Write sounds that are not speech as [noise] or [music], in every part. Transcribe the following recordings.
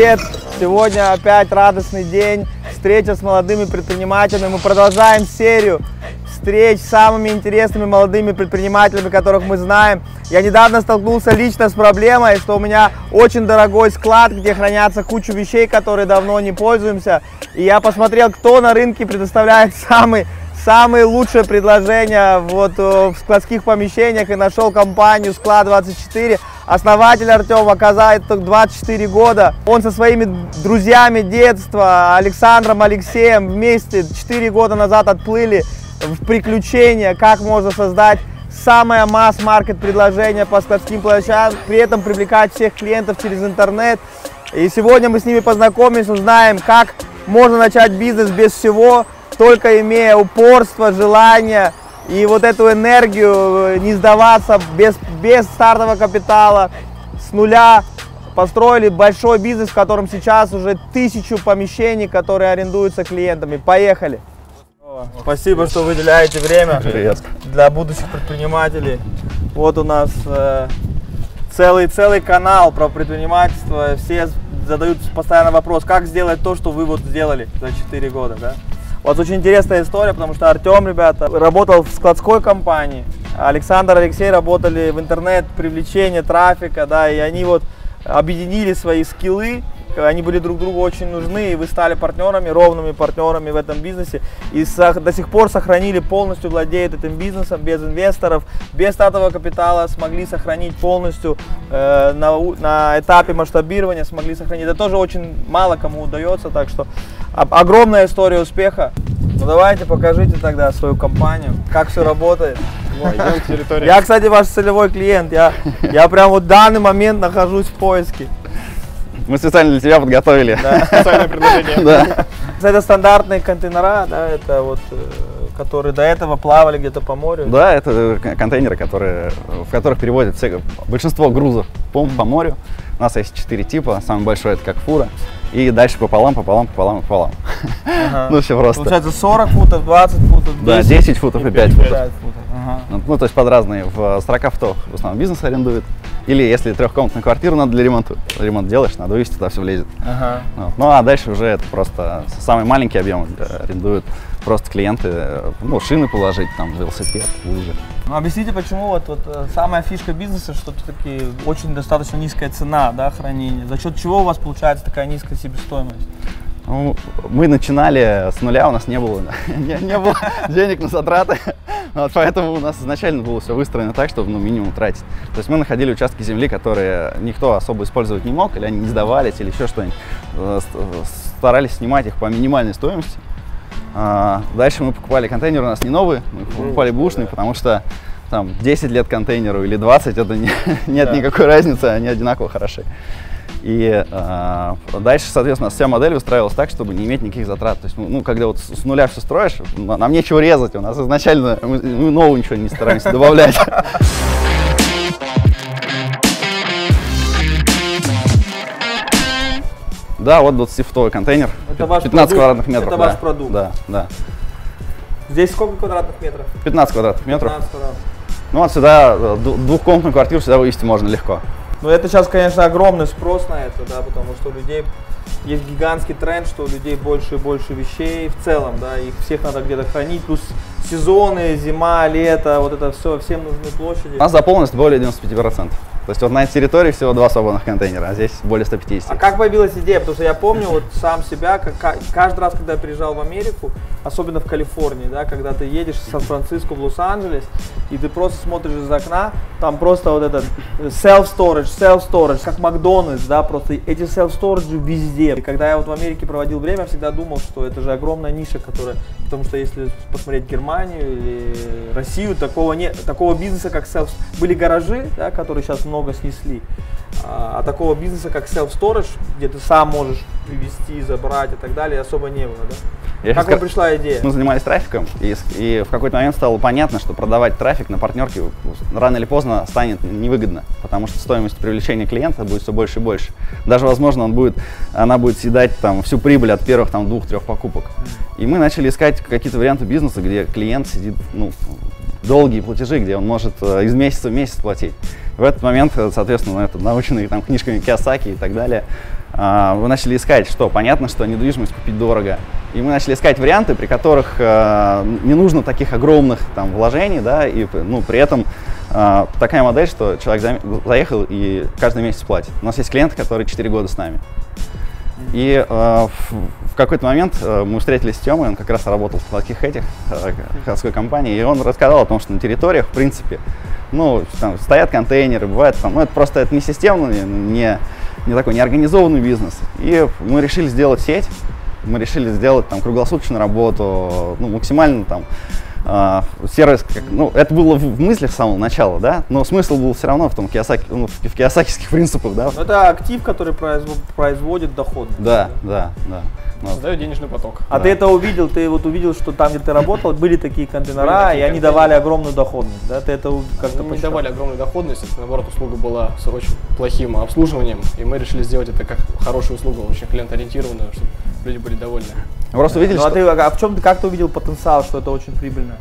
Привет! Сегодня опять радостный день, встреча с молодыми предпринимателями. Мы продолжаем серию встреч с самыми интересными молодыми предпринимателями, которых мы знаем. Я недавно столкнулся лично с проблемой, что у меня очень дорогой склад, где хранятся кучу вещей, которые давно не пользуемся. И я посмотрел, кто на рынке предоставляет самый самые лучшие предложения вот э, в складских помещениях и нашел компанию Склад24. Основатель Артем оказает 24 года. Он со своими друзьями детства, Александром, Алексеем, вместе 4 года назад отплыли в приключения, как можно создать самое масс-маркет предложение по складским площадкам, при этом привлекать всех клиентов через интернет. И сегодня мы с ними познакомимся, узнаем, как можно начать бизнес без всего, только имея упорство, желание и вот эту энергию, э, не сдаваться без, без стартового капитала, с нуля построили большой бизнес, в котором сейчас уже тысячу помещений, которые арендуются клиентами. Поехали! Спасибо, что выделяете время Привет. для будущих предпринимателей. Вот у нас э, целый целый канал про предпринимательство. Все задают постоянно вопрос, как сделать то, что вы вот сделали за 4 года, да? Вот очень интересная история, потому что Артем, ребята, работал в складской компании, Александр Алексей работали в интернет привлечение трафика, да, и они вот объединили свои скиллы они были друг другу очень нужны, и вы стали партнерами, ровными партнерами в этом бизнесе, и до сих пор сохранили, полностью владеют этим бизнесом, без инвесторов, без стартового капитала, смогли сохранить полностью э, на, на этапе масштабирования, смогли сохранить. Это тоже очень мало кому удается, так что огромная история успеха. Ну давайте покажите тогда свою компанию, как все работает. Я, кстати, ваш целевой клиент. Я, я прям вот в данный момент нахожусь в поиске. Мы специально для тебя подготовили. Да. Специальное предложение. [laughs] Да. Это стандартные контейнера, да, это вот э, которые до этого плавали где-то по морю? Да, это э, контейнеры, которые, в которых переводят все, большинство грузов по, по морю. У нас есть четыре типа. Самый большой это как фура. И дальше пополам, пополам, пополам, пополам. Ага. [laughs] ну, все просто. Получается 40 футов, 20 футов, 10, Да, 10 футов и 5 футов. 5 футов. Ага. Ну, ну, то есть под разные. В 40 футов в основном бизнес арендует. Или если трехкомнатную квартиру надо для ремонта, ремонт делаешь, надо вывести, туда все влезет. Ага. Вот. Ну, а дальше уже это просто самый маленький объем арендуют просто клиенты, ну, шины положить, там, велосипед, лыжи. Ну, объясните, почему вот, вот э, самая фишка бизнеса, что все-таки очень достаточно низкая цена, да, хранения. За счет чего у вас получается такая низкая себестоимость? Ну, мы начинали с нуля, у нас не было, [laughs] не, не было денег на затраты, вот, поэтому у нас изначально было все выстроено так, чтобы ну, минимум тратить. То есть мы находили участки земли, которые никто особо использовать не мог, или они не сдавались, или еще что-нибудь. Э, старались снимать их по минимальной стоимости. А, дальше мы покупали контейнеры, у нас не новые, мы покупали бушные, потому что там 10 лет контейнеру или 20, это не, [laughs] нет да. никакой разницы, они одинаково хороши. И э, дальше, соответственно, вся модель выстраивалась так, чтобы не иметь никаких затрат. То есть, ну, когда вот с нуля все строишь, нам нечего резать, у нас изначально мы, мы нового ничего не стараемся добавлять. Да, вот 20-футовый контейнер. Это ваш 15 продукт? квадратных метров. Это да. ваш продукт? Да, да. Здесь сколько квадратных метров? 15 квадратных метров. 15 квадратных. Ну вот сюда, э, двухкомнатную квартиру сюда вывести можно легко. Ну это сейчас, конечно, огромный спрос на это, да, потому что у людей есть гигантский тренд, что у людей больше и больше вещей в целом, да, их всех надо где-то хранить, плюс сезоны, зима, лето, вот это все, всем нужны площади. У нас заполненность более 95%. То есть вот на этой территории всего два свободных контейнера, а здесь более 150. А как появилась идея? Потому что я помню вот сам себя, как, каждый раз, когда я приезжал в Америку, особенно в Калифорнии, да, когда ты едешь из Сан-Франциско в Лос-Анджелес, и ты просто смотришь из окна, там просто вот этот self-storage, self-storage, как Макдональдс, да, просто эти self-storage везде. И когда я вот в Америке проводил время, я всегда думал, что это же огромная ниша, которая, потому что если посмотреть Германию или Россию, такого нет, такого бизнеса, как self, были гаражи, да, которые сейчас много много снесли. А, а такого бизнеса, как self-storage, где ты сам можешь привезти, забрать и так далее, особо не было, да? Я как вам пришла идея? Мы занимались трафиком, и, и в какой-то момент стало понятно, что продавать трафик на партнерке рано или поздно станет невыгодно, потому что стоимость привлечения клиента будет все больше и больше. Даже, возможно, он будет, она будет съедать там, всю прибыль от первых там, двух-трех покупок. И мы начали искать какие-то варианты бизнеса, где клиент сидит ну, долгие платежи, где он может э, из месяца в месяц платить. В этот момент, э, соответственно, это наученный там, книжками Киосаки и так далее, а, мы начали искать, что понятно, что недвижимость купить дорого. И мы начали искать варианты, при которых э, не нужно таких огромных там, вложений, да, и ну, при этом такая модель, что человек за, заехал и каждый месяц платит. У нас есть клиенты, которые 4 года с нами. И э, какой-то момент э, мы встретились с Тёмой, он как раз работал в таких этих э, городской компании, и он рассказал о том, что на территориях, в принципе, ну, там стоят контейнеры, бывает там, ну, это просто это не системный, не, не такой неорганизованный бизнес. И мы решили сделать сеть, мы решили сделать там круглосуточную работу, ну, максимально там Uh, сервис, как, ну, это было в, в мыслях с самого начала, да, но смысл был все равно в том Киосаки, ну, в, в киосакиских [laughs] принципах, да. Но это актив, который производ, производит доход. Да, да, да. Вот. Создает денежный поток. А да. ты это увидел, ты вот увидел, что там, где ты работал, были такие контейнера, были такие и они давали огромную доходность, да? Ты это как-то Не давали огромную доходность, это наоборот услуга была с очень плохим обслуживанием, и мы решили сделать это как хорошую услугу, очень клиент-ориентированную, чтобы люди были довольны. Просто увидели, ну, а что... а, ты, а в чем ты, как ты увидел потенциал, что это очень прибыльно?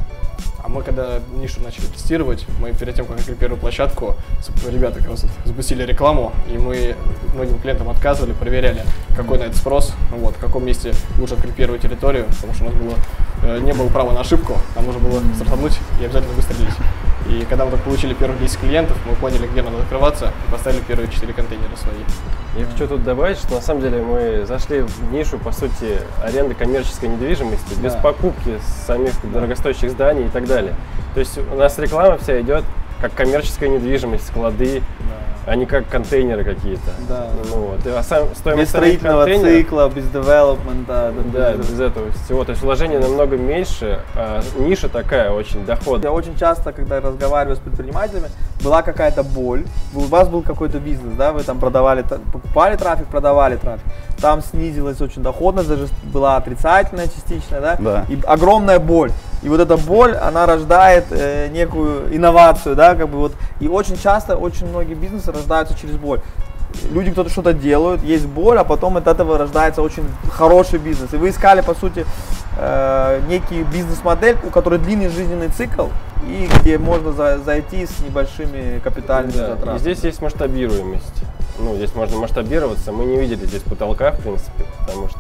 А мы когда нишу начали тестировать, мы перед тем, как открыли первую площадку, ребята как раз запустили рекламу, и мы многим клиентам отказывали, проверяли, какой на это спрос, вот, в каком месте лучше открыть первую территорию, потому что у нас было, э, не было права на ошибку, нам нужно было стартануть и обязательно выстрелить. И когда мы так получили первых 10 клиентов, мы поняли, где надо открываться, и поставили первые 4 контейнера свои. Я хочу тут добавить, что на самом деле мы зашли в нишу, по сути, аренды коммерческой недвижимости, да. без покупки самих дорогостоящих зданий и так далее. То есть у нас реклама вся идет как коммерческая недвижимость, склады, а не как контейнеры какие-то. Да. Ну, вот. А сам, стоимость без строительного цикла, без девелопмента. Да, без, без этого всего. То есть вложение намного меньше, а ниша такая очень доходная. Я очень часто, когда разговариваю с предпринимателями, была какая-то боль, у вас был какой-то бизнес, да, вы там продавали, покупали трафик, продавали трафик. Там снизилась очень доходность, даже была отрицательная частично, да, да. и огромная боль. И вот эта боль, она рождает э, некую инновацию, да, как бы вот. И очень часто, очень многие бизнесы рождаются через боль. Люди кто-то что-то делают, есть боль, а потом от этого рождается очень хороший бизнес. И вы искали, по сути, э, некий бизнес-модель, у которой длинный жизненный цикл, и где можно за, зайти с небольшими капитальными да, затратами. И здесь есть масштабируемость. Ну, здесь можно масштабироваться. Мы не видели здесь потолка, в принципе, потому что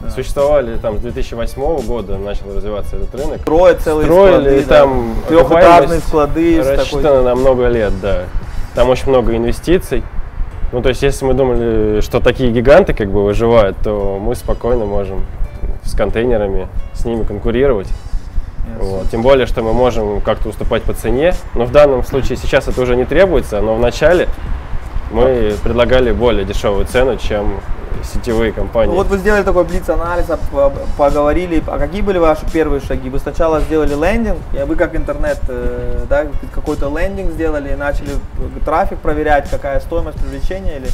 да. Существовали там с 2008 года начал развиваться этот рынок. Строят целые Строили склады, там да. трехэтажные склады. Рассчитано такой... на много лет, да. Там очень много инвестиций. Ну, то есть, если мы думали, что такие гиганты как бы выживают, то мы спокойно можем с контейнерами с ними конкурировать. Вот. Тем более, что мы можем как-то уступать по цене. Но в данном случае сейчас это уже не требуется, но в начале мы предлагали более дешевую цену, чем сетевые компании. Вот вы сделали такой блиц-анализ, поговорили, а какие были ваши первые шаги? Вы сначала сделали лендинг, вы как интернет, э, да, какой-то лендинг сделали, начали трафик проверять, какая стоимость привлечения или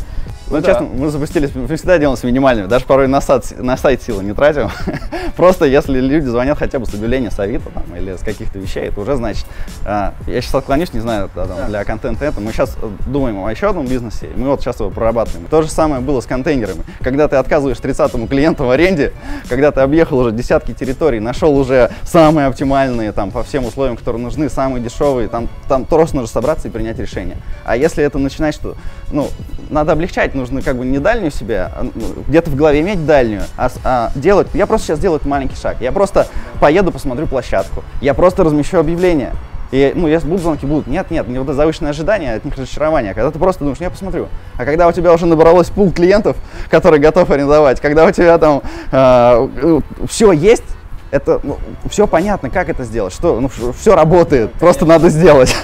ну, да. честно, мы запустились, мы всегда делаем с минимальными, даже порой на сайт, на сайт силы не тратим. [laughs] Просто если люди звонят хотя бы с объявления с Авито там, или с каких-то вещей, это уже значит, а, я сейчас отклонюсь, не знаю, да, там, для контента это, мы сейчас думаем о еще одном бизнесе, и мы вот сейчас его прорабатываем. То же самое было с контейнерами. Когда ты отказываешь 30-му клиенту в аренде, когда ты объехал уже десятки территорий, нашел уже самые оптимальные там по всем условиям, которые нужны, самые дешевые, там, там просто нужно собраться и принять решение. А если это начинать, что, ну, надо облегчать, нужно как бы не дальнюю себе, а, ну, где-то в голове иметь дальнюю, а, а делать, я просто сейчас делаю маленький шаг, я просто поеду, посмотрю площадку, я просто размещу объявление, и, ну, если будут звонки, будут. Нет, нет, не вот это завышенное ожидание, от них разочарование. Когда ты просто думаешь, «Ну, я посмотрю. А когда у тебя уже набралось пул клиентов, которые готовы арендовать, когда у тебя там э, все есть, это ну, все понятно, как это сделать, что ну, все работает, просто надо сделать.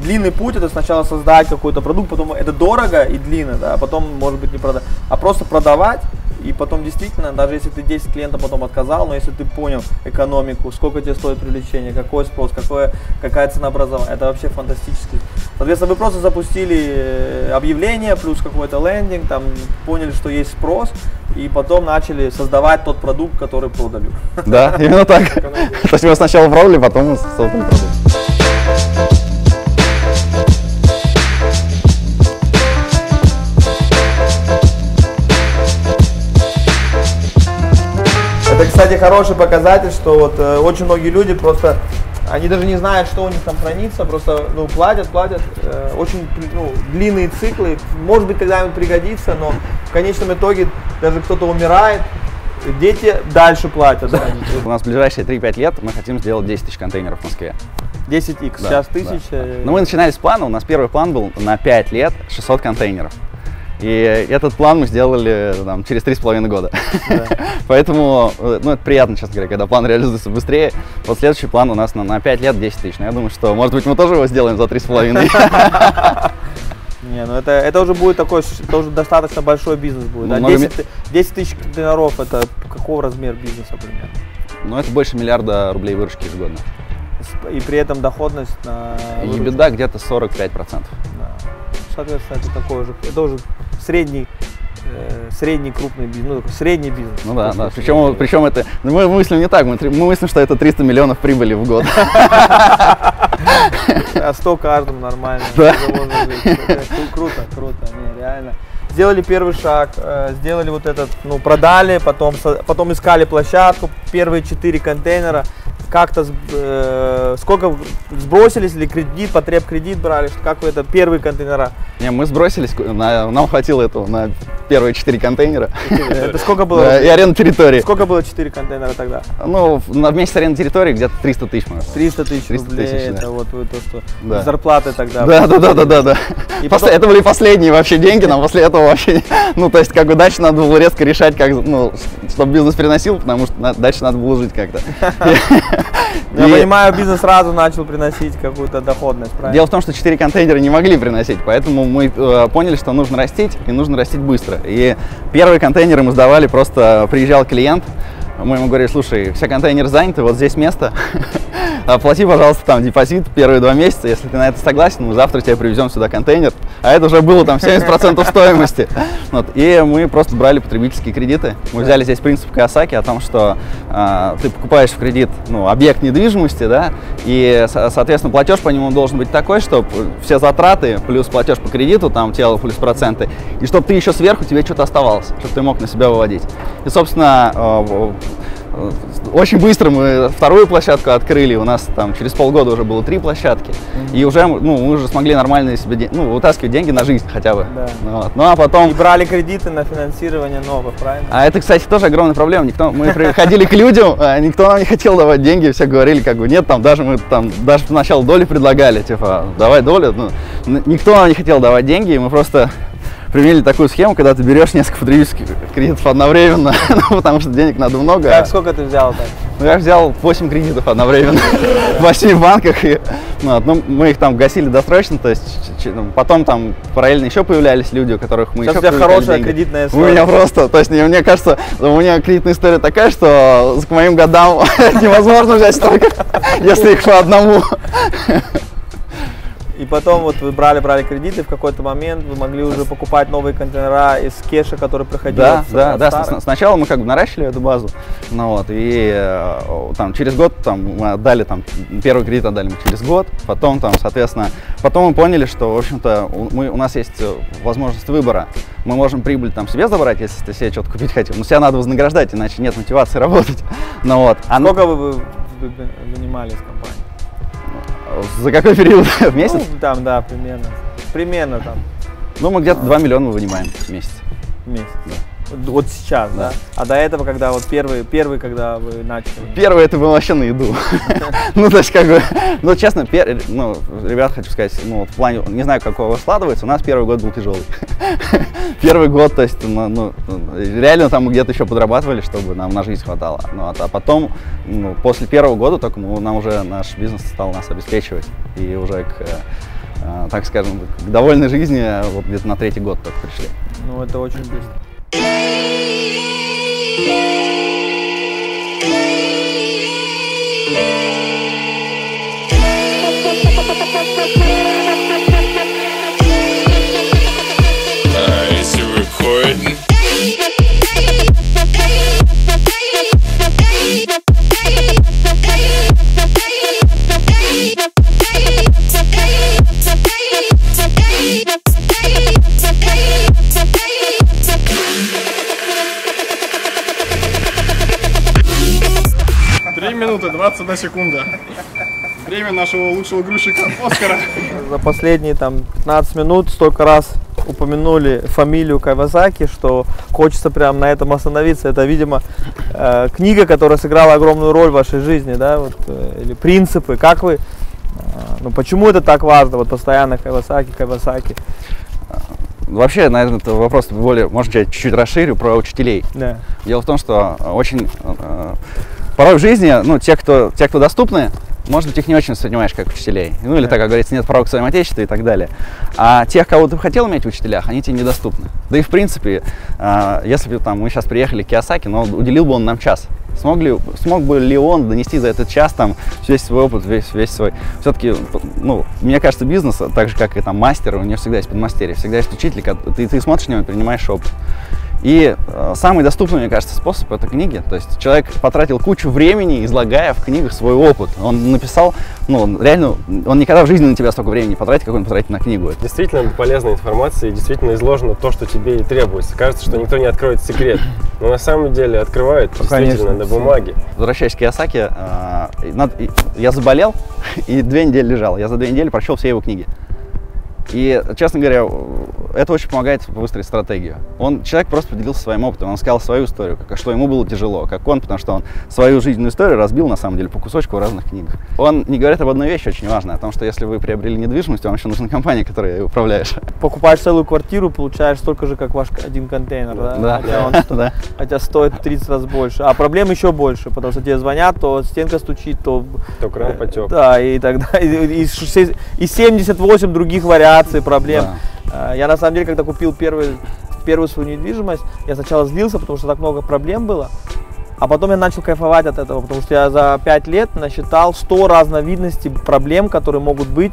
Длинный путь это сначала создать какой-то продукт, потом это дорого и длинно, да, а потом может быть не продать, а просто продавать и потом действительно, даже если ты 10 клиентов потом отказал, но если ты понял экономику, сколько тебе стоит привлечение, какой спрос, какое, какая ценообразование, это вообще фантастически. Соответственно, вы просто запустили э, объявление плюс какой-то лендинг, там поняли, что есть спрос, и потом начали создавать тот продукт, который продали. Да, [laughs] именно так. То есть мы сначала пробовали, потом создали продукт. кстати, хороший показатель, что вот э, очень многие люди просто, они даже не знают, что у них там хранится, просто, ну, платят, платят, э, очень, ну, длинные циклы, может быть, когда-нибудь пригодится, но в конечном итоге даже кто-то умирает, дети дальше платят, да. У нас в ближайшие 3-5 лет мы хотим сделать 10 тысяч контейнеров в Москве. 10x, Да, сейчас да, тысяч. да. э, Но мы начинали с плана, у нас первый план был на 5 лет 600 контейнеров. И этот план мы сделали там, через 3,5 года. [laughs] Поэтому, э, ну, это приятно, честно говоря, когда план реализуется быстрее. Вот следующий план у нас на, на 5 лет 10 тысяч. Но я думаю, что, может быть, мы тоже его сделаем за 3,5. [laughs] Не, ну это, это уже будет такой, это уже достаточно большой бизнес будет. Ну, да? много 10, ты- 10 тысяч контейнеров, это какого размер бизнеса примерно? Но это больше миллиарда рублей выручки ежегодно. С- И при этом доходность на... Выручку. беда где-то 45%. Да. Соответственно, это такой уже, это уже средний, э, средний крупный бизнес, ну, такой средний бизнес. Ну да, да. Причем, причем это, ну, мы мыслим не так, мы, мы мыслим, что это 300 миллионов прибыли в год. А 100 каждому нормально. Да. Круто, круто, не, реально. Сделали первый шаг, э, сделали вот этот, ну, продали, потом, потом искали площадку, первые четыре контейнера, как-то, э, сколько сбросились или кредит, потреб кредит брали, что- как вы это, первые контейнера, Не, мы сбросились, на- нам хватило этого на первые 4 контейнера. это сколько было? Да, [laughs] и аренда территории. Сколько было 4 контейнера тогда? Ну, на вместе с арендой территории где-то 300 тысяч. мы. 300 тысяч 300 рублей, тысяч, да. это вот вы то, что Да. зарплаты тогда. Да, да, да, да, да, да. И потом- Это были последние вообще деньги, нам после этого вообще, [laughs] ну, то есть, как бы дальше надо было резко решать, как, ну, чтобы бизнес переносил, потому что на- дальше надо было жить как-то. [laughs] Я понимаю, бизнес сразу начал приносить какую-то доходность, правильно? Дело в том, что 4 контейнера не могли приносить, поэтому мы э, поняли, что нужно растить, и нужно растить быстро. И первые контейнеры мы сдавали, просто приезжал клиент, мы ему говорили, слушай, все контейнеры заняты, вот здесь место, [laughs] оплати, пожалуйста, там депозит первые два месяца, если ты на это согласен, мы завтра тебе привезем сюда контейнер, а это уже было там 70% стоимости. [laughs] Вот. И мы просто брали потребительские кредиты, мы взяли здесь принцип Киосаки о том, что а, ты покупаешь в кредит ну, объект недвижимости, да, и, со- соответственно, платеж по нему должен быть такой, чтобы все затраты плюс платеж по кредиту, там, тело плюс проценты, и чтобы ты еще сверху, тебе что-то оставалось, чтобы ты мог на себя выводить. И, собственно, э, э, очень быстро мы вторую площадку открыли, у нас там через полгода уже было три площадки, и уже ну, мы уже смогли нормально себе ну, вытаскивать деньги на жизнь хотя бы. Да. Ну, вот. ну а потом... И брали кредиты на финансирование новых, правильно? А это, кстати, тоже огромная проблема. Никто, мы приходили к людям, а никто нам не хотел давать деньги, все говорили, как бы, нет, там даже мы там даже поначалу доли предлагали, типа, давай долю. Ну, никто нам не хотел давать деньги, и мы просто применили такую схему, когда ты берешь несколько потребительских кредитов одновременно, [laughs] ну, потому что денег надо много. Как, сколько ты взял так? Ну, я взял 8 кредитов одновременно [laughs] в 8 банках. И, ну, ну, мы их там гасили досрочно, то есть ну, потом там параллельно еще появлялись люди, у которых мы Сейчас еще у тебя хорошая деньги. кредитная У история. меня просто, то есть мне кажется, у меня кредитная история такая, что к моим годам [laughs] невозможно взять столько, если их по одному. И потом вот вы брали, брали кредиты, в какой-то момент вы могли уже покупать новые контейнера из кеша, который приходил Да, от- да, от да. старых. с- Сначала мы как бы наращивали эту базу, ну вот, и э, там через год там мы отдали там первый кредит отдали мы через год, потом там, соответственно, потом мы поняли, что в общем-то мы, у нас есть э, возможность выбора, мы можем прибыль там себе забрать, если ты себе что-то купить хотел, но себя надо вознаграждать, иначе нет мотивации [laughs] работать, ну вот. А Сколько вы, вы- вы вынимали из компании? За какой период [laughs] в месяц? Ну, там, да, примерно. Примерно там Ну мы где-то 2 миллиона вынимаем в месяц. в месяц. Вот, вот сейчас, да. Да. А до этого, когда вот первый, первый, когда вы начали. Первое это было вообще на еду. [laughs] ну, то есть, как бы, ну, честно, ну, ребят, хочу сказать, ну, вот в плане, не знаю, как у вас складывается, у нас первый год был тяжелый. [laughs] первый год, то есть, ну, ну, реально там где-то еще подрабатывали, чтобы нам на жизнь хватало. Ну, а, а потом, ну, после первого года только нам уже наш бизнес стал нас обеспечивать. И уже к, э, э, так скажем, к довольной жизни э, вот где-то на третий год только пришли. Ну, это очень быстро. Yeah. Секунда. Время нашего лучшего грузчика Оскара. За последние там 15 минут столько раз упомянули фамилию Кавасаки, что хочется прям на этом остановиться. Это, видимо, э, книга, которая сыграла огромную роль в вашей жизни, да, вот, э, или принципы. Как вы, э, ну почему это так важно, вот постоянно Кавасаки, Кавасаки? Вообще, наверное, это вопрос более, может, я чуть-чуть расширю про учителей. Да. Дело в том, что очень э, порой в жизни, ну, те, кто, те, кто доступны, может быть, их не очень воспринимаешь как учителей. Ну, или так, как говорится, нет права к своему отечеству и так далее. А тех, кого ты бы хотел иметь в учителях, они тебе недоступны. Да и, в принципе, э, если бы там, мы сейчас приехали к Киосаки, но уделил бы он нам час. Смог, ли, смог бы ли он донести за этот час там весь свой опыт, весь, весь свой... Все-таки, ну, мне кажется, бизнес, так же, как и там мастер, у него всегда есть подмастерье, всегда есть учитель, ты, ты смотришь на него и принимаешь опыт. И э, самый доступный, мне кажется, способ это книги. То есть человек потратил кучу времени, излагая в книгах свой опыт. Он написал, ну, он реально, он никогда в жизни на тебя столько времени потратит, как он потратит на книгу. Действительно полезная информация и действительно изложено то, что тебе и требуется. Кажется, что никто не откроет секрет. Но на самом деле открывают действительно конечно, на все. бумаге. Возвращаясь к Киосаки, э, я заболел [laughs] и две недели лежал. Я за две недели прочел все его книги. И, честно говоря, это очень помогает выстроить стратегию. Он, человек просто поделился своим опытом, он сказал свою историю, как, что ему было тяжело, как он, потому что он свою жизненную историю разбил, на самом деле, по кусочку в разных книгах. Он не говорит об одной вещи очень важной, о том, что если вы приобрели недвижимость, вам еще нужна компания, которой управляешь. Покупаешь целую квартиру, получаешь столько же, как ваш один контейнер, да? Да, Хотя, он сто- [laughs] да. хотя стоит в 30 раз больше. А проблем еще больше, потому что тебе звонят, то стенка стучит, то То кран Э, потек. Да, и тогда и, и, и 78 других вариаций проблем. Э, Я на самом деле, когда купил первый, первую свою недвижимость, я сначала злился, потому что так много проблем было. А потом я начал кайфовать от этого, потому что я за 5 лет насчитал 100 разновидностей проблем, которые могут быть.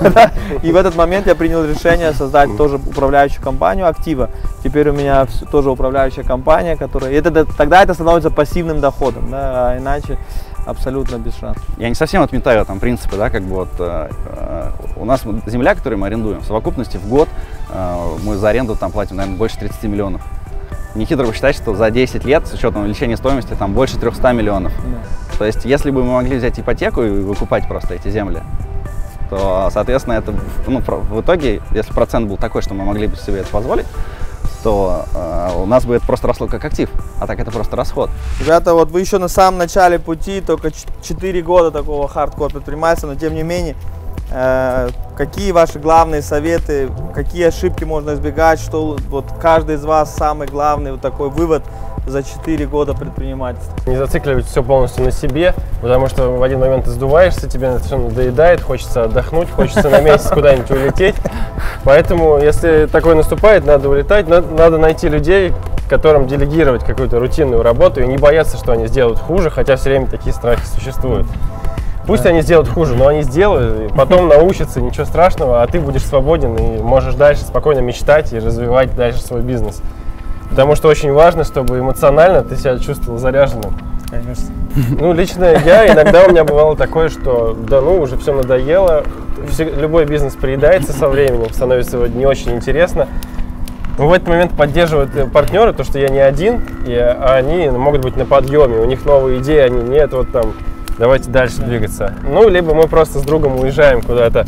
[laughs] И в этот момент я принял решение создать тоже управляющую компанию актива. Теперь у меня тоже управляющая компания, которая... и это, тогда это становится пассивным доходом, да, а иначе абсолютно без шансов. Я не совсем отметаю там принципы, да, как бы вот э, э, у нас земля, которую мы арендуем, в совокупности в год э, мы за аренду там платим, наверное, больше 30 миллионов. Нехитро посчитать, что за 10 лет, с учетом увеличения стоимости, там больше 300 миллионов. То есть, если бы мы могли взять ипотеку и выкупать просто эти земли, то, соответственно, это ну, в итоге, если процент был такой, что мы могли бы себе это позволить, то э, у нас бы это просто росло как актив, а так это просто расход. Ребята, вот вы еще на самом начале пути, только 4 года такого хардкор предпринимательства, но тем не менее, э, какие ваши главные советы, какие ошибки можно избегать, что вот каждый из вас самый главный вот такой вывод за 4 года предпринимательства? Не зацикливать все полностью на себе, потому что в один момент ты сдуваешься, тебе это все надоедает, хочется отдохнуть, хочется на месяц куда-нибудь улететь. Поэтому, если такое наступает, надо улетать, надо, надо найти людей, которым делегировать какую-то рутинную работу и не бояться, что они сделают хуже, хотя все время такие страхи существуют. Пусть они сделают хуже, но они сделают, и потом [laughs] научатся, ничего страшного, а ты будешь свободен и можешь дальше спокойно мечтать и развивать дальше свой бизнес. Потому что очень важно, чтобы эмоционально ты себя чувствовал заряженным. Конечно. Ну, лично я, иногда у меня бывало такое, что да ну, уже все надоело, Все- любой бизнес приедается со временем, становится вот не очень интересно. Но в этот момент поддерживают э, партнеры, то, что я не один, и они могут быть на подъеме, у них новые идеи, они нет, вот там, давайте дальше двигаться. Ну, либо мы просто с другом уезжаем куда-то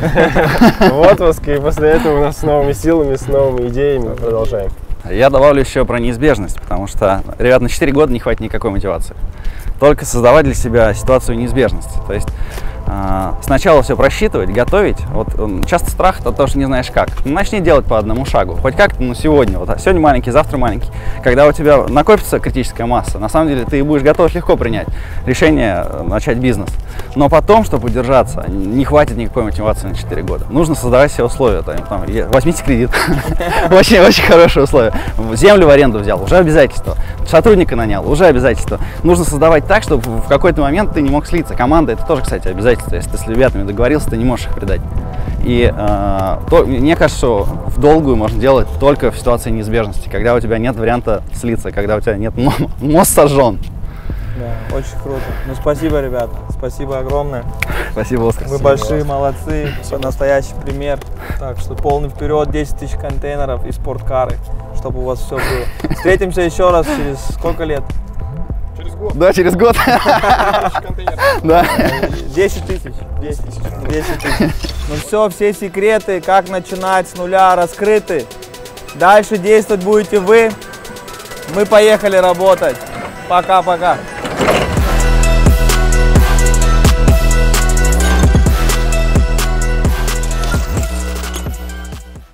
[laughs] в отпуск, и после этого у нас с новыми силами, с новыми идеями продолжаем. Я добавлю еще про неизбежность, потому что, ребят, на 4 года не хватит никакой мотивации. Только создавать для себя ситуацию неизбежности. То есть сначала все просчитывать, готовить. Вот часто страх того, что не знаешь как. Ну, начни делать по одному шагу. Хоть как-то, ну сегодня. Вот, а сегодня маленький, завтра маленький. Когда у тебя накопится критическая масса, на самом деле ты будешь готов легко принять решение э, начать бизнес. Но потом, чтобы удержаться, не хватит никакой мотивации на 4 года. Нужно создавать все условия. Там, там, возьмите кредит. [laughs] Очень, очень хорошие условия. Землю в аренду взял, уже обязательство. Сотрудника нанял, уже обязательство. Нужно создавать так, чтобы в какой-то момент ты не мог слиться. Команда это тоже, кстати, обязательство. Если ты с ребятами договорился, ты не можешь их предать. И э, то- мне кажется, что в долгую можно делать только в ситуации неизбежности, когда у тебя нет варианта слиться, когда у тебя нет мо- мост сожжен. Да, очень круто. Ну, спасибо, ребята. Спасибо огромное. Спасибо, Оскар. Вы большие молодцы, настоящий пример. Так что полный вперед, 10 тысяч контейнеров и спорткары, чтобы у вас все было. Встретимся еще раз через сколько лет? Год. Да, через год. [laughs] Да. 10 тысяч. 10 тысяч. 10 тысяч. Ну все, все секреты, как начинать с нуля, раскрыты. Дальше действовать будете вы. Мы поехали работать. Пока-пока.